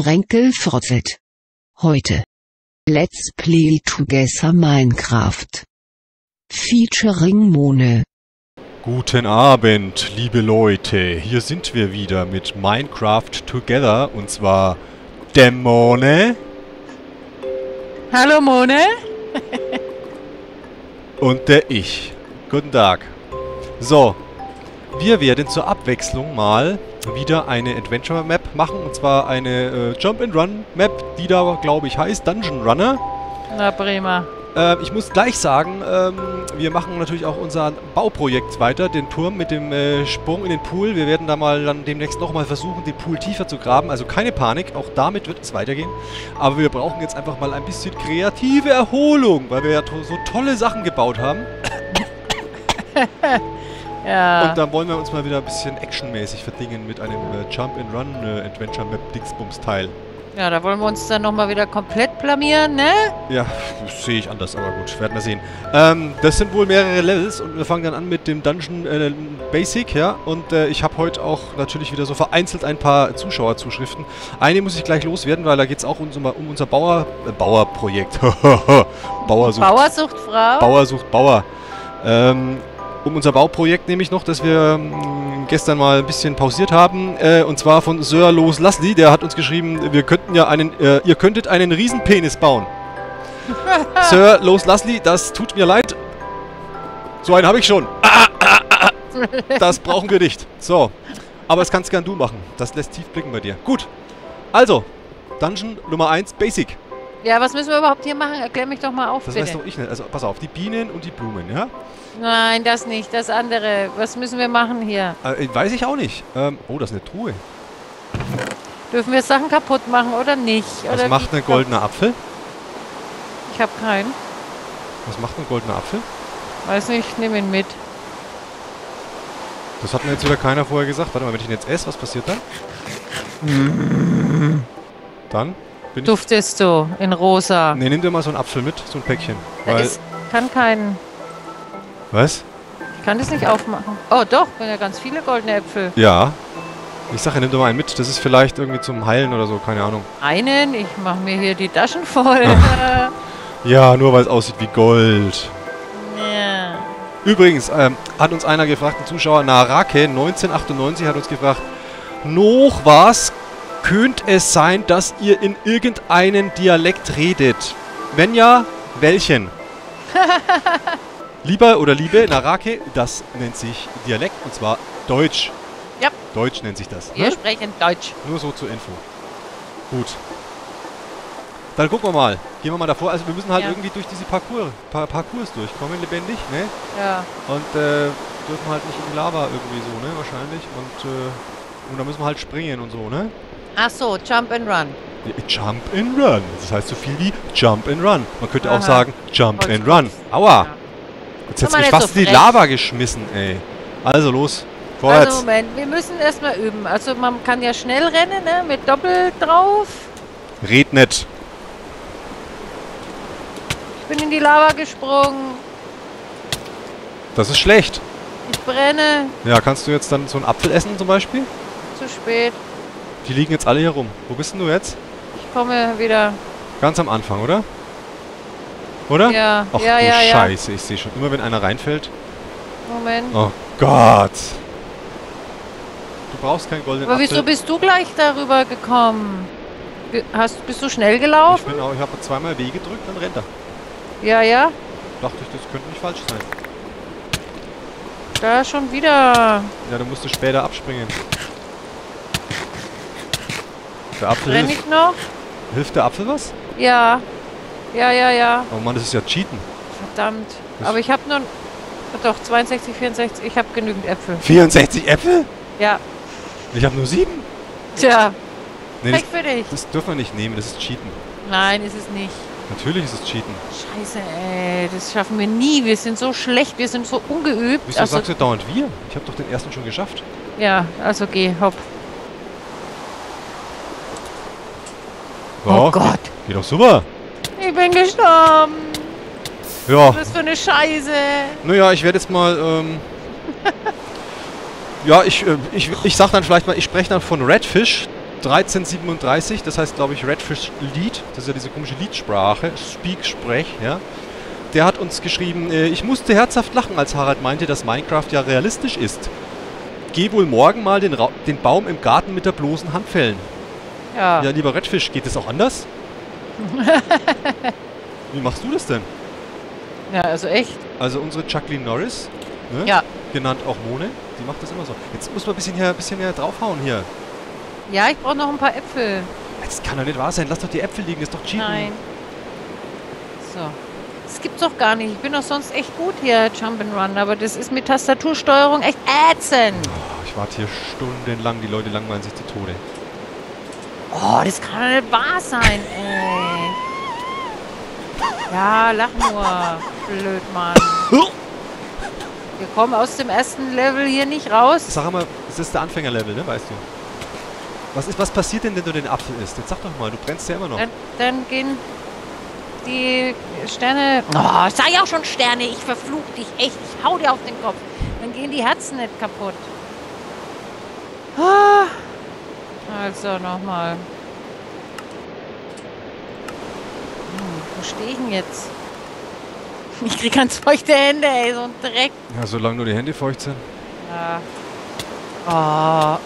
Frenkel Frotzet. Heute. Let's Play Together Minecraft. Featuring Mone. Guten Abend, liebe Leute. Hier sind wir wieder mit Minecraft Together und zwar Dämone Hallo Mone. und der Ich. Guten Tag. So, wir werden zur Abwechslung mal wieder eine Adventure Map machen und zwar eine äh, Jump and Run Map, die da glaube ich heißt Dungeon Runner. Na prima. Äh, ich muss gleich sagen, ähm, wir machen natürlich auch unser Bauprojekt weiter, den Turm mit dem äh, Sprung in den Pool. Wir werden da mal dann demnächst nochmal versuchen, den Pool tiefer zu graben. Also keine Panik, auch damit wird es weitergehen. Aber wir brauchen jetzt einfach mal ein bisschen kreative Erholung, weil wir ja to so tolle Sachen gebaut haben. Ja. Und dann wollen wir uns mal wieder ein bisschen actionmäßig verdingen mit einem äh, Jump-and-Run äh, Adventure Map Dingsbums-Teil. ja, da wollen wir uns dann nochmal wieder komplett blamieren, ne? Ja, sehe ich anders, aber gut, werden wir sehen. Ähm, das sind wohl mehrere Levels und wir fangen dann an mit dem Dungeon äh, Basic, ja. Und äh, ich habe heute auch natürlich wieder so vereinzelt ein paar Zuschauerzuschriften. Eine muss ich gleich loswerden, weil da geht es auch um, um unser Bauer, äh, Bauerprojekt. Bauer sucht, Bauer sucht Frau. Bauer sucht Bauer. Ähm, um unser Bauprojekt nämlich noch, das wir ähm, gestern mal ein bisschen pausiert haben. Äh, und zwar von Sir Los Lasli, der hat uns geschrieben, wir könnten ja einen, äh, ihr könntet einen Riesenpenis bauen. Sir Los Lasli, das tut mir leid. So einen habe ich schon. Ah, ah, ah, ah. Das brauchen wir nicht. So. Aber das kannst gern du machen. Das lässt tief blicken bei dir. Gut. Also, Dungeon Nummer 1, Basic. Ja, was müssen wir überhaupt hier machen? Erklär mich doch mal auf, Das bitte. weiß doch ich nicht. Also, pass auf, die Bienen und die Blumen, ja? Nein, das nicht, das andere. Was müssen wir machen hier? Äh, weiß ich auch nicht. Ähm, oh, das ist eine Truhe. Dürfen wir Sachen kaputt machen oder nicht? Was oder macht ein goldener Apfel? Ich habe keinen. Was macht ein goldener Apfel? Weiß nicht, nimm ihn mit. Das hat mir jetzt wieder keiner vorher gesagt. Warte mal, wenn ich ihn jetzt esse, was passiert dann? Dann bin ich... Duftest du in rosa. Ne, nimm dir mal so einen Apfel mit, so ein Päckchen. Weil, ist, kann keinen. Was? Ich kann das nicht aufmachen. Oh doch, sind ja ganz viele goldene Äpfel. Ja. Ich sage, nimm dir mal einen mit. Das ist vielleicht irgendwie zum Heilen oder so, keine Ahnung. Einen, ich mache mir hier die Taschen voll. Ja, nur weil es aussieht wie Gold. ja. Übrigens, ähm, hat uns einer gefragt, ein Zuschauer, Narake 1998 hat uns gefragt, noch was könnte es sein, dass ihr in irgendeinen Dialekt redet? Wenn ja, welchen? Lieber oder liebe Narake, das nennt sich Dialekt und zwar Deutsch. Ja. Deutsch nennt sich das. Wir Ne? sprechen Deutsch. Nur so zur Info. Gut. Dann gucken wir mal. Gehen wir mal davor. Also wir müssen halt Ja. irgendwie durch diese Parcours, pa Parcours durchkommen, lebendig, ne? Ja. Und äh, dürfen halt nicht in die Lava irgendwie so, ne? Wahrscheinlich. Und, äh, und da müssen wir halt springen und so, ne? Ach so, Jump and Run. Ja, Jump and Run. Das heißt so viel wie Jump and Run. Man könnte auch Aha. sagen Jump Voll and. Run. Aua! Ja. Jetzt hättest du mich fast so in die. Lava geschmissen, ey. Also los. Vorwärts. Also Moment, wir müssen erstmal üben. Also man kann ja schnell rennen, ne? Mit Doppel drauf. Red nicht. Ich bin in die Lava gesprungen. Das ist schlecht. Ich brenne. Ja, kannst du jetzt dann so einen Apfel essen zum Beispiel? Zu spät. Die liegen jetzt alle hier rum. Wo bist denn du jetzt? Ich komme wieder. Ganz am Anfang, oder? Oder? Ja, Ach ja, du ja, ja. Scheiße, ich sehe schon. Immer wenn einer reinfällt. Moment. Oh Gott. Du brauchst keinen goldenen Aber wieso Apfel. bist du gleich darüber gekommen? Hast, bist du schnell ich gelaufen? bin auch, ich habe zweimal W gedrückt, dann rennt er. Ja, ja. Dachte ich, das könnte nicht falsch sein. Da schon wieder. Ja, du musst später abspringen. Der Apfel Renn hilft. ich noch? Hilft der Apfel was? Ja. Ja, ja, ja. Oh Mann, das ist ja Cheaten. Verdammt. Das- Aber ich habe nur... Doch, 62, 64. Ich habe genügend Äpfel. 64 Äpfel? Ja. Ich habe nur sieben. Tja, Nee, das, Pech für dich. das dürfen wir nicht nehmen, das ist Cheaten. Nein, ist es nicht. Natürlich ist es Cheaten. Scheiße, ey. Das schaffen wir nie. Wir sind so schlecht. Wir sind so ungeübt. Wieso also, sagst du dauernd wir? Ich habe doch den ersten schon geschafft. ja, also geh, hopp. So, Oh Gott. Geht, geht doch super. Ich bin gestorben. Ja, Was für eine Scheiße. naja, ich werde jetzt mal, ähm... ja, ich, äh, ich, ich sag dann vielleicht mal, ich spreche dann von Redfish. 1337, das heißt glaube ich Redfish Lied, das ist ja diese komische Liedsprache, Speak, Sprech, ja. Der hat uns geschrieben, äh, ich musste herzhaft lachen, als Harald meinte, dass Minecraft ja realistisch ist. Geh wohl morgen mal den, Ra den Baum im Garten mit der bloßen Hand fällen. Ja. Ja, lieber Redfish, geht das auch anders? Wie machst du das denn? ja, also echt. Also unsere Jacqueline Norris, ne? Ja. genannt auch Mone, die macht das immer so. Jetzt muss man ein bisschen, hier, ein bisschen mehr draufhauen hier. Ja, ich brauche noch ein paar Äpfel. Das kann doch nicht wahr sein. Lass doch die Äpfel liegen, das ist doch Cheaten. Nein. So. Das gibt's doch gar nicht. Ich bin doch sonst echt gut hier, Jump'n'Run, aber das ist mit Tastatursteuerung echt ätzend. Oh, ich warte hier stundenlang, die Leute langweilen sich zu Tode. Oh, das kann doch nicht wahr sein, ey. Ja, lach nur. Blöd, Mann. Wir kommen aus dem ersten Level hier nicht raus. Sag mal, das ist der Anfängerlevel, ne? Weißt du. Was, ist, was passiert denn, wenn du den Apfel isst? Jetzt sag doch mal, du brennst ja immer noch. Dann, dann gehen die Sterne... Oh, ich sag ja auch schon Sterne. Ich verfluch dich echt. Ich hau dir auf den Kopf. Dann gehen die Herzen nicht kaputt. Ah. Also, nochmal. Hm, wo stehe ich denn jetzt? Ich krieg ganz feuchte Hände, ey. So ein Dreck. Ja, solange nur die Hände feucht sind. Ja. Oh.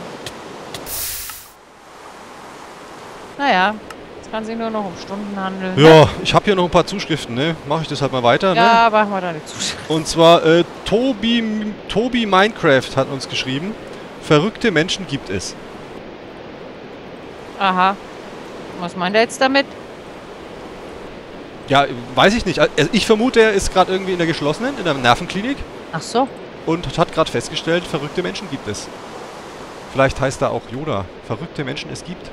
Naja, es kann sich nur noch um Stunden handeln. Ja, ich habe hier noch ein paar Zuschriften, ne? Mache ich das halt mal weiter, ne? Ja, machen wir da die Zuschauer. Und zwar, äh, Tobi, Tobi Minecraft hat uns geschrieben. Verrückte Menschen gibt es. Aha. Was meint er jetzt damit? Ja, weiß ich nicht. Also ich vermute, er ist gerade irgendwie in der geschlossenen, in der Nervenklinik Ach so. und hat gerade festgestellt, verrückte Menschen gibt es. Vielleicht heißt da auch Yoda. Verrückte Menschen es gibt.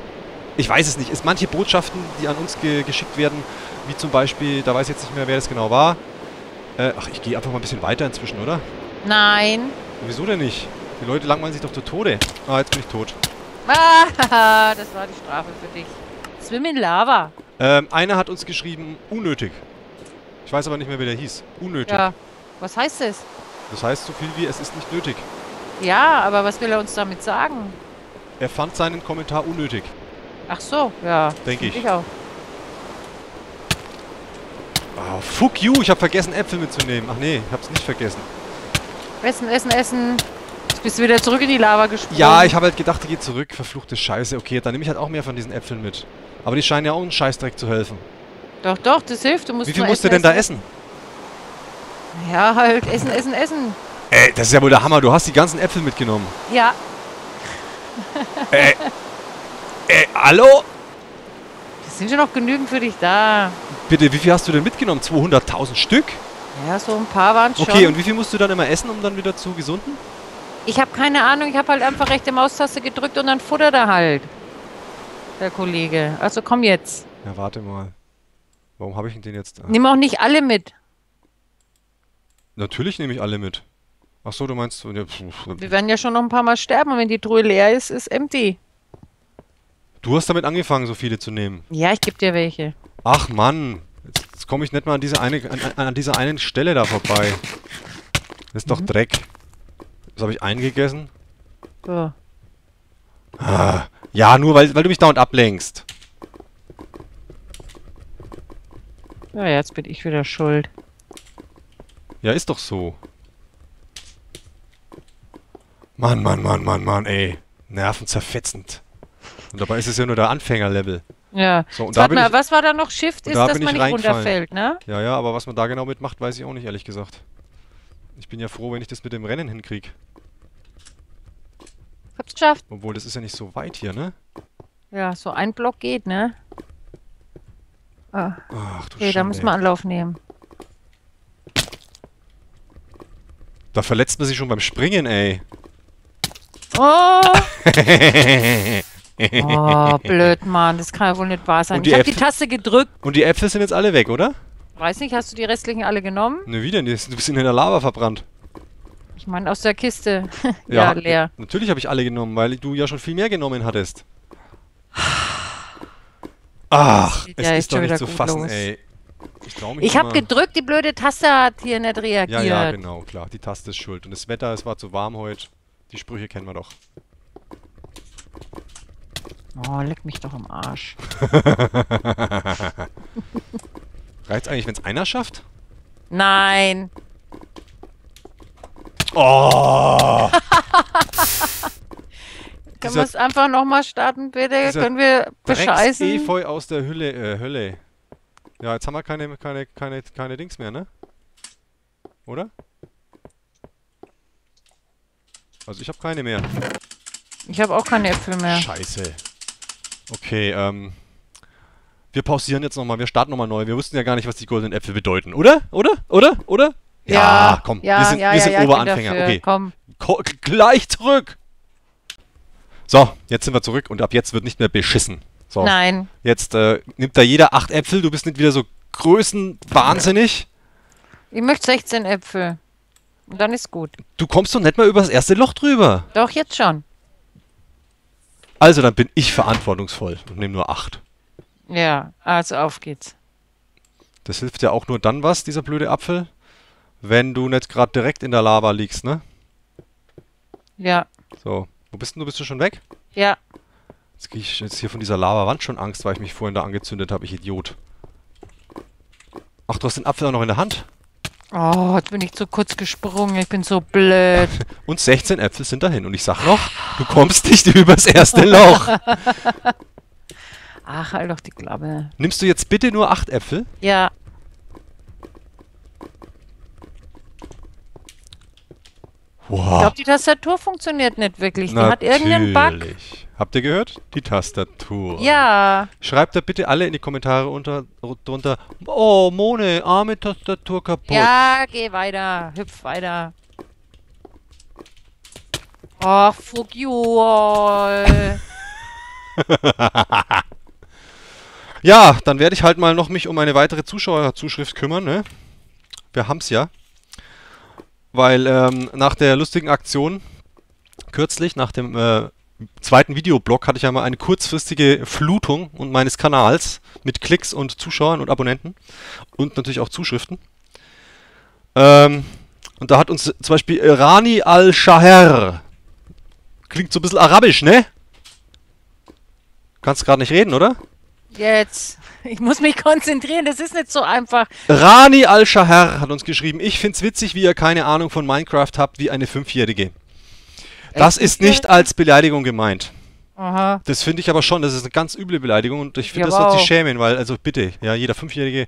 Ich weiß es nicht. Es manche Botschaften, die an uns ge geschickt werden, wie zum Beispiel, da weiß ich jetzt nicht mehr, wer das genau war. Äh, ach, ich gehe einfach mal ein bisschen weiter inzwischen, oder? Nein. Wieso denn nicht? Die Leute langweilen sich doch zu Tode. Ah, jetzt bin ich tot. Ah, das war die Strafe für dich. Swim in Lava. Ähm, einer hat uns geschrieben, unnötig. Ich weiß aber nicht mehr, wie der hieß. Unnötig. Ja. Was heißt das? Das heißt so viel wie, es ist nicht nötig. Ja, aber was will er uns damit sagen? Er fand seinen Kommentar unnötig. Ach so, ja. Denk find ich. Ich auch. Oh, fuck you, ich habe vergessen, Äpfel mitzunehmen. Ach nee, ich hab's nicht vergessen. Essen, essen, essen. Bist du wieder zurück in die Lava gesprungen. Ja, ich habe halt gedacht, ich gehe zurück. Verfluchte Scheiße. Okay, dann nehme ich halt auch mehr von diesen Äpfeln mit. Aber die scheinen ja auch einen Scheißdreck zu helfen. Doch, doch, das hilft. Du musst Wie viel musst du denn da essen? Ja, halt. Essen, essen, essen. Ey, das ist ja wohl der Hammer. Du hast die ganzen Äpfel mitgenommen. Ja. Ey. Ey, hallo? Es sind schon noch genügend für dich da. Bitte, wie viel hast du denn mitgenommen? 200.000 Stück? Ja, so ein paar waren schon. Okay, und wie viel musst du dann immer essen, um dann wieder zu gesunden? Ich habe keine Ahnung. Ich habe halt einfach rechte Maustaste gedrückt und dann futtert er halt. Der Kollege. Also komm jetzt. Ja, warte mal. Warum habe ich denn den jetzt? Ah, Nimm auch nicht alle mit. Natürlich nehme ich alle mit. Ach so, du meinst... Ja, Wir werden ja schon noch ein paar Mal sterben und wenn die Truhe leer ist, ist empty. Du hast damit angefangen, so viele zu nehmen. Ja, ich gebe dir welche. Ach Mann, jetzt, jetzt komme ich nicht mal an diese eine, an, an dieser einen Stelle da vorbei. Das ist doch Dreck. Das habe ich eingegessen. So. Ah, ja, nur weil, weil du mich dauernd ablenkst. Ja, jetzt bin ich wieder schuld. Ja, ist doch so. Mann, Mann, Mann, Mann, Mann, ey. Nervenzerfetzend. Und dabei ist es ja nur der Anfängerlevel. Ja. So, und da warte mal, ich, was war da noch? Shift ist, da dass man ich nicht runterfällt, ne? Ja, ja, aber was man da genau mitmacht, weiß ich auch nicht, ehrlich gesagt. Ich bin ja froh, wenn ich das mit dem Rennen hinkriege. Hab's geschafft. Obwohl, das ist ja nicht so weit hier, ne? Ja, so ein Block geht, ne? Ah, Ach du okay, da müssen wir Anlauf nehmen. Da verletzt man sich schon beim Springen, ey. Oh! oh, blöd, Mann. Das kann ja wohl nicht wahr sein. Und die Ich hab die Äpfel- Taste gedrückt. Und die Äpfel sind jetzt alle weg, oder? Weiß nicht, hast du die restlichen alle genommen? Ne, wie denn? Die sind- Du bist in der Lava verbrannt. Ich meine, aus der Kiste. ja, leer. Natürlich habe ich alle genommen, weil du ja schon viel mehr genommen hattest. Ach, es ja ist doch nicht zu fassen, los. ey. Ich Ich habe gedrückt, die blöde Taste hat hier nicht reagiert. Ja, ja, genau, klar. Die Taste ist schuld. Und das Wetter, es war zu warm heute. Die Sprüche kennen wir doch. Oh, leck mich doch am Arsch. Reicht's eigentlich, wenn es einer schafft? Nein. Oh! Können wir es einfach nochmal starten, bitte? Können wir bescheißen? Efeu aus der Hülle, äh, Hölle. Ja, jetzt haben wir keine, keine, keine, keine Dings mehr, ne? Oder? Also ich habe keine mehr. Ich habe auch keine Äpfel mehr. Scheiße. Okay, ähm. Wir pausieren jetzt nochmal, wir starten nochmal neu. Wir wussten ja gar nicht, was die goldenen Äpfel bedeuten, oder? Oder? Oder? Oder? Ja, komm, ja, wir sind, ja, wir ja, sind ja, Oberanfänger. Okay, Komm. Ko gleich zurück! So, jetzt sind wir zurück und ab jetzt wird nicht mehr beschissen. So, Nein. jetzt äh, nimmt da jeder acht Äpfel, du bist nicht wieder so größenwahnsinnig. Ich möchte 16 Äpfel. Und dann ist gut. Du kommst doch nicht mal über das erste Loch drüber. Doch, jetzt schon. Also dann bin ich verantwortungsvoll und nehme nur acht. Ja, also auf geht's. Das hilft ja auch nur dann was, dieser blöde Apfel, wenn du nicht gerade direkt in der Lava liegst, ne? Ja, So, wo bist denn du? Bist du schon weg? ja. Jetzt kriege ich jetzt hier von dieser Lavawand schon Angst, weil ich mich vorhin da angezündet habe, ich Idiot. Ach, du hast den Apfel auch noch in der Hand? Oh, jetzt bin ich zu kurz gesprungen. Ich bin so blöd. Und 16 Äpfel sind dahin. Und ich sag noch, du kommst nicht übers erste Loch. Ach, halt doch die Klappe. Nimmst du jetzt bitte nur 8 Äpfel? Ja, ich Wow. glaube, die Tastatur funktioniert nicht wirklich. Die hat irgendeinen Bug. Habt ihr gehört? Die Tastatur. Ja, Schreibt da bitte alle in die Kommentare unter, drunter. Oh, Mone, arme Tastatur kaputt. ja, geh weiter. Hüpf weiter. Ach, fuck you all. Ja, dann werde ich halt mal noch mich um eine weitere Zuschauerzuschrift kümmern, ne? Wir haben's ja. Weil ähm, nach der lustigen Aktion kürzlich, nach dem äh, zweiten Videoblog, hatte ich ja mal eine kurzfristige Flutung und meines Kanals mit Klicks und Zuschauern und Abonnenten und natürlich auch Zuschriften. Ähm, und da hat uns zum Beispiel Rani al-Shaher, klingt so ein bisschen arabisch, ne? Kannst gerade nicht reden, oder? Jetzt. Ich muss mich konzentrieren. Das ist nicht so einfach. Rani Al-Shaher hat uns geschrieben, ich find's witzig, wie ihr keine Ahnung von Minecraft habt wie eine Fünfjährige. Das Echt? ist nicht als Beleidigung gemeint. Aha. Das finde ich aber schon, das ist eine ganz üble Beleidigung und ich finde, Ja, das sollte sich wow. schämen, weil, also bitte, ja, jeder Fünfjährige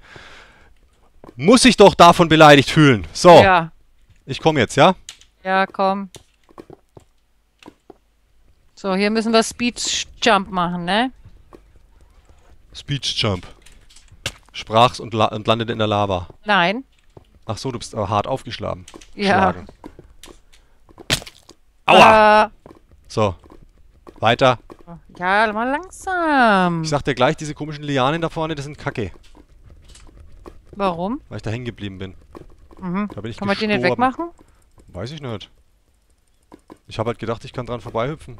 muss sich doch davon beleidigt fühlen. So, Ja. ich komme jetzt, ja? Ja, komm. So, hier müssen wir Speed Jump machen, ne? Speech Jump. Sprach's und, und landet in der Lava. Nein. Ach so, du bist aber hart aufgeschlagen. Ja. Schlagen. Aua! Äh, So, weiter. ja, mal langsam. Ich sag dir gleich, diese komischen Lianen da vorne, das sind Kacke, Warum? weil ich da hängen geblieben bin. Mhm. Da bin ich Kann man die nicht wegmachen? Weiß ich nicht. Ich habe halt gedacht, ich kann dran vorbeihüpfen.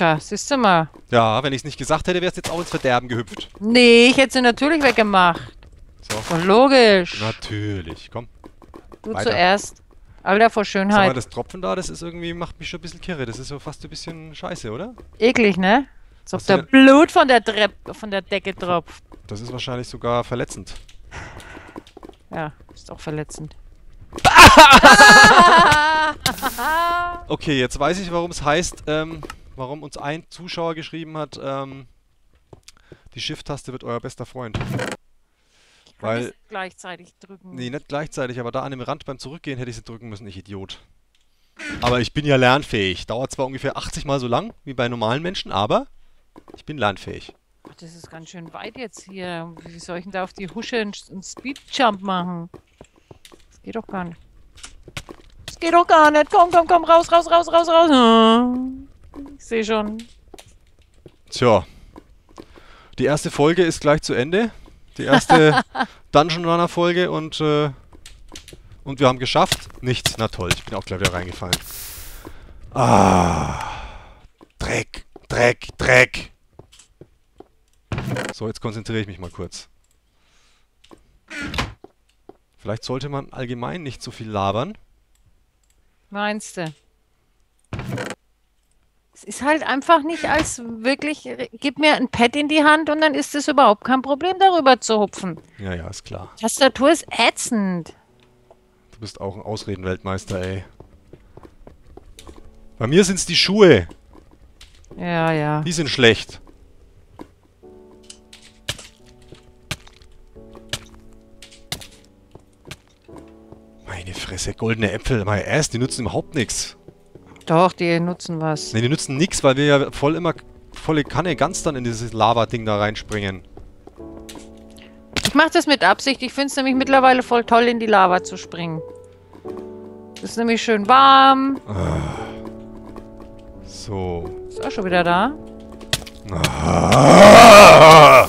Tja, siehst du mal. Ja, wenn ich es nicht gesagt hätte, wär's jetzt auch ins Verderben gehüpft. Nee, ich hätte sie natürlich weggemacht. So. Und logisch. Natürlich, komm. du weiter. zuerst. Alter vor Sag mal, Schönheit. das Tropfen da, das ist irgendwie, macht mich schon ein bisschen kirre. Das ist so fast ein bisschen scheiße, oder? Eklig, ne? So ob der Blut von der, Trepp, von der Decke tropft. Das ist wahrscheinlich sogar verletzend. Ja, ist auch verletzend. Okay, jetzt weiß ich, warum es heißt, ähm, warum uns ein Zuschauer geschrieben hat, ähm, die Shift-Taste wird euer bester Freund. Weil, Weil gleichzeitig drücken. nee, nicht gleichzeitig, aber da an dem Rand beim Zurückgehen hätte ich sie drücken müssen, ich Idiot. Aber ich bin ja lernfähig. Dauert zwar ungefähr 80 Mal so lang wie bei normalen Menschen, aber ich bin lernfähig. Ach, das ist ganz schön weit jetzt hier. Wie soll ich denn da auf die Husche einen einen Speedjump machen? Das geht doch gar nicht. Das geht doch gar nicht. Komm, komm, komm, raus, raus, raus, raus, raus. Ich sehe schon. Tja. Die erste Folge ist gleich zu Ende. Die erste Dungeon Runner Folge und äh, und wir haben geschafft. Nichts. Na toll, ich bin auch gleich wieder reingefallen. Ah. Dreck, Dreck, Dreck. So, jetzt konzentriere ich mich mal kurz. Vielleicht sollte man allgemein nicht so viel labern. Meinst du? Es ist halt einfach nicht als wirklich, gib mir ein Pad in die Hand und dann ist es überhaupt kein Problem, darüber zu hupfen. Ja, ja, ist klar. Tastatur ist ätzend. Du bist auch ein Ausredenweltmeister, ey. Bei mir sind's die Schuhe. Ja, ja. Die sind schlecht. Meine Fresse, goldene Äpfel, my ass, die nutzen überhaupt nichts. Doch, die nutzen was. Ne, die nutzen nichts, weil wir ja voll immer volle Kanne ganz dann in dieses Lava-Ding da reinspringen. Ich mache das mit Absicht. Ich finde es nämlich mittlerweile voll toll, in die Lava zu springen. Ist nämlich schön warm. So. Ist auch schon wieder da. Ah!